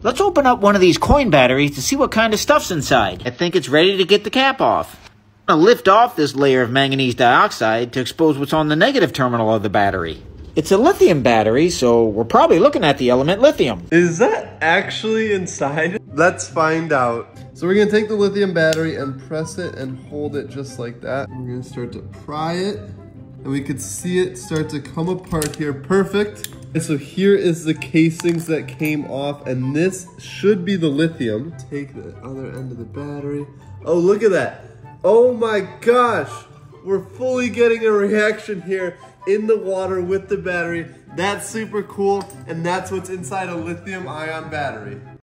Let's open up one of these coin batteries to see what kind of stuff's inside. I think it's ready to get the cap off. I'm gonna lift off this layer of manganese dioxide to expose what's on the negative terminal of the battery. It's a lithium battery, so we're probably looking at the element lithium. Is that actually inside? Let's find out. So we're gonna take the lithium battery and press it and hold it just like that. We're gonna start to pry it and we could see it start to come apart here. Perfect. So here is the casings that came off and this should be the lithium. Take the other end of the battery. Oh, look at that. Oh my gosh. We're fully getting a reaction here in the water with the battery. That's super cool and that's what's inside a lithium ion battery.